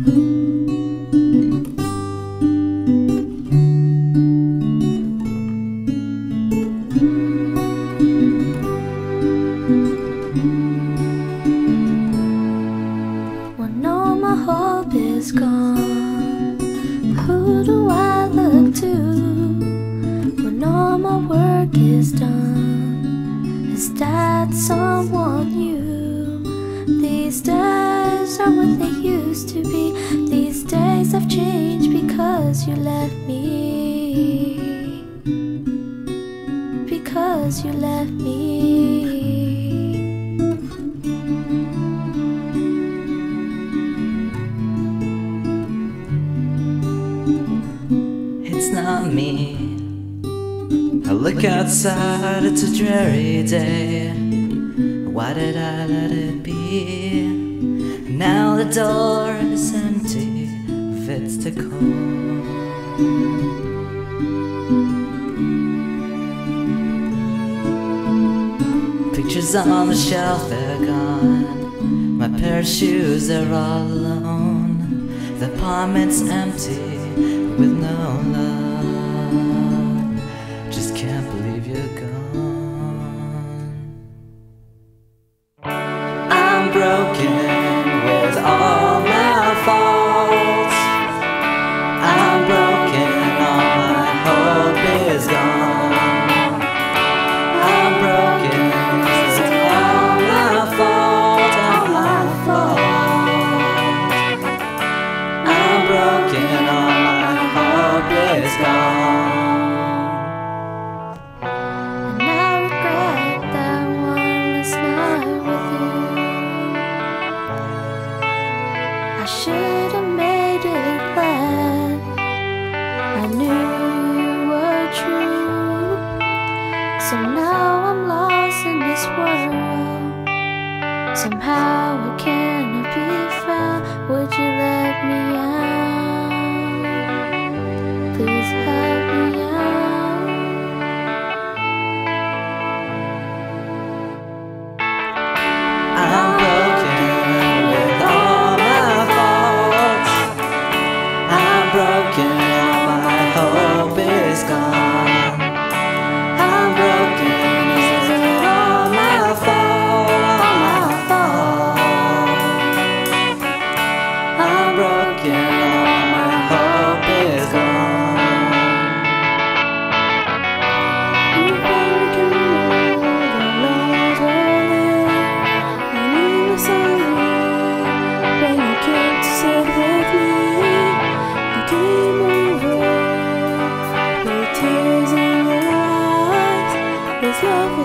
When all my hope is gone, who do I look to? When all my work is done, is that someone new? These days are what they used to be. These days have changed because you left me. Because you left me. It's not me. I look outside, it's a dreary day. Why did I let it be? Now the door is empty, fits to call. Pictures on the shelf, they're gone. My pair of shoes are all alone. The apartment's empty with no love. Somehow I cannot be found. Would you let me out?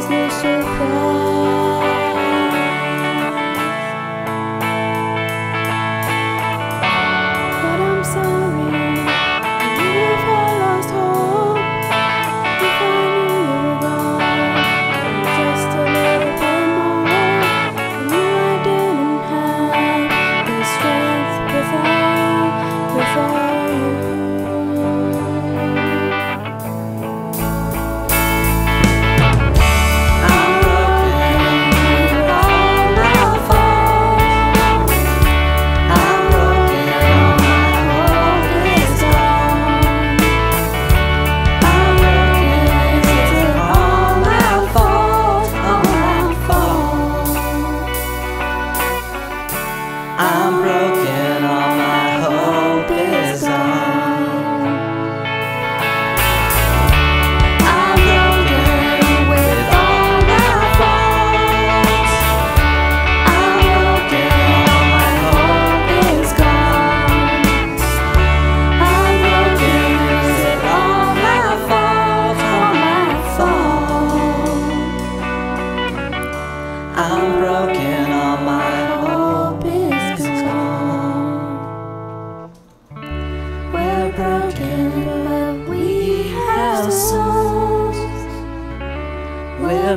接受分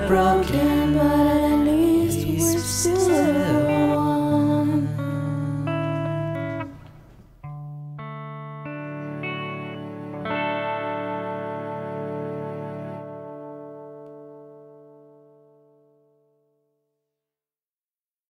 broken, but at least we're still.